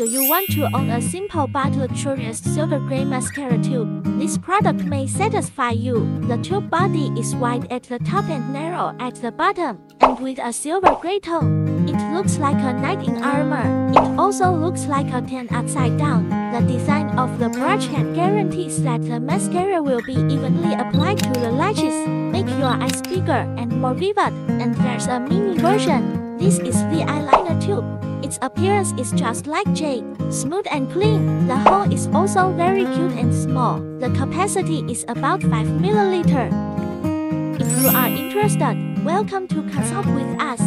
Do you want to own a simple but luxurious silver gray mascara tube? This product may satisfy you. The tube body is wide at the top and narrow at the bottom, and with a silver gray tone. It looks like a knight in armor. It also looks like a 10 upside down. The design of the brush head guarantees that the mascara will be evenly applied to the lashes, make your eyes bigger and more vivid. And there's a mini version. This is the eyeliner appearance is just like jade, smooth and clean. The hole is also very cute and small. The capacity is about 5 milliliter. If you are interested, welcome to consult with us.